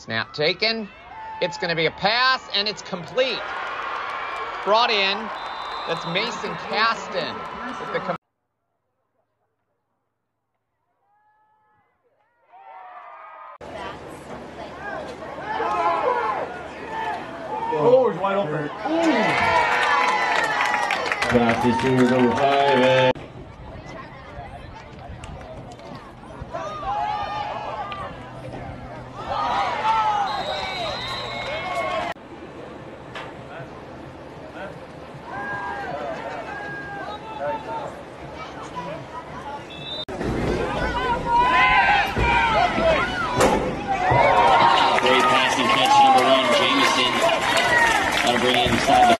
Snap taken. It's going to be a pass, and it's complete. Brought in. That's Mason Caston with the. Oh, he's wide open. This Steelers over five. That'll bring it inside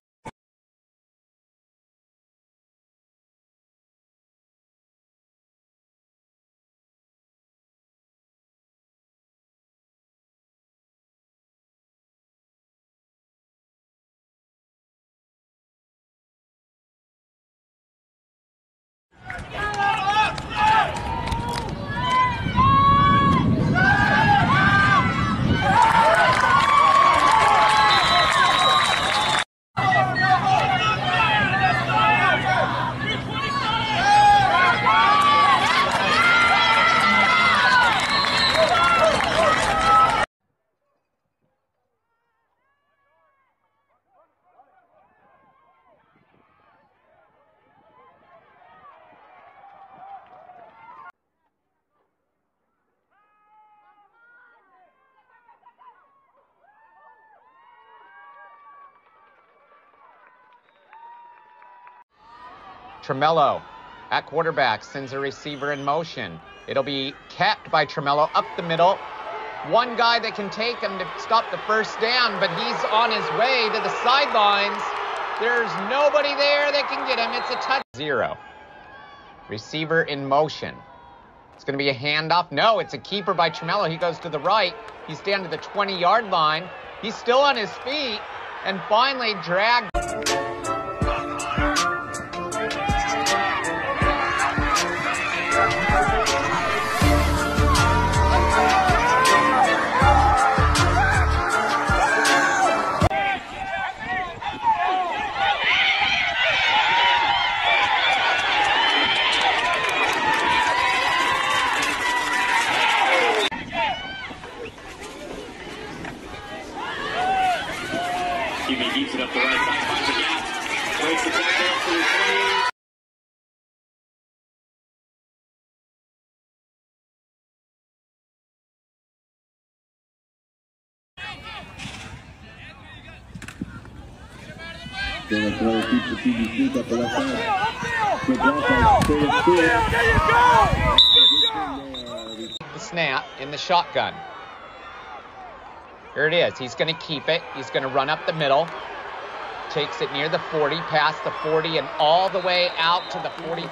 Tromello at quarterback sends a receiver in motion. It'll be kept by Tromello up the middle. One guy that can take him to stop the first down, but he's on his way to the sidelines. There's nobody there that can get him. It's a touch. Zero. Receiver in motion. It's going to be a handoff. No, it's a keeper by Tromello. He goes to the right. He's down to the 20 yard line. He's still on his feet and finally dragged. QB keeps it up the right side, finds a gap, breaks the tackle to the 20. Gonna throw keeps the QB sneak up the left side. Good block by Taylor Stewart. the snap in the shotgun. Here it is. He's going to keep it. He's going to run up the middle. Takes it near the 40, past the 40, and all the way out to the 40.